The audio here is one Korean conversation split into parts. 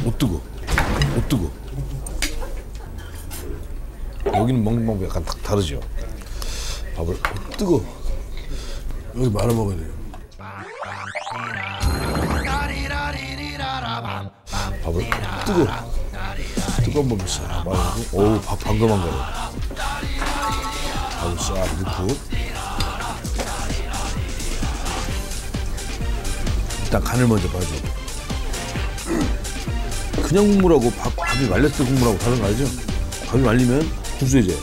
못 뜨고. 못 뜨고. 여기는 먹는 방법이 약간 딱 다르죠? 밥을 못 뜨고. 여기 말아 먹어야 돼요. 밥을 못 뜨고. 뜨거운 밥을 싹 말고. 어우 밥 방금 한 거예요 밥을 싹 넣고. 일단 간을 먼저 봐줘 그냥 국물하고 밥, 밥이 말렸을 때 국물하고 다른 거 알죠? 밥이 말리면 구수해져요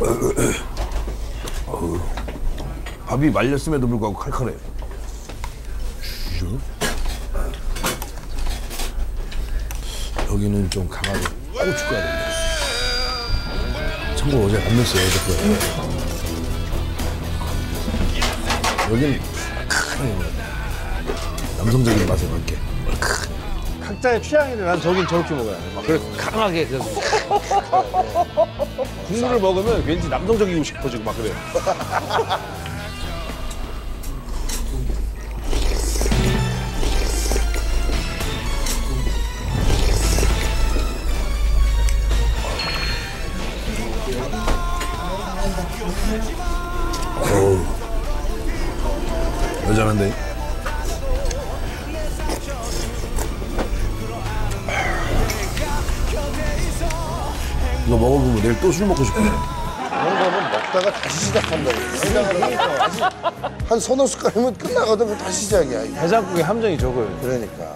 밥이 말렸음에도 불구하고 칼칼해요 쭉. 여기는 좀 강하게 고춧가루. 참고로 어제 안 넣었어요 어제 거예요 여기는 큰 남성적인 맛에 맞게 각자의 취향인데 난 저긴 저렇게. 막 그래 강하게 그래서 국물을 먹으면 왠지 남성적이고 싶어지고 막 그래. 어우 여전한데 이거 먹어보면 내일 또 술 먹고 싶어요 그런 거는 먹다가 다시 시작한다고. 하니까 한 서너 숟갈이면 끝나거든. 다시 시작이야. 이게. 해장국의 함정이 저거예요. 그러니까.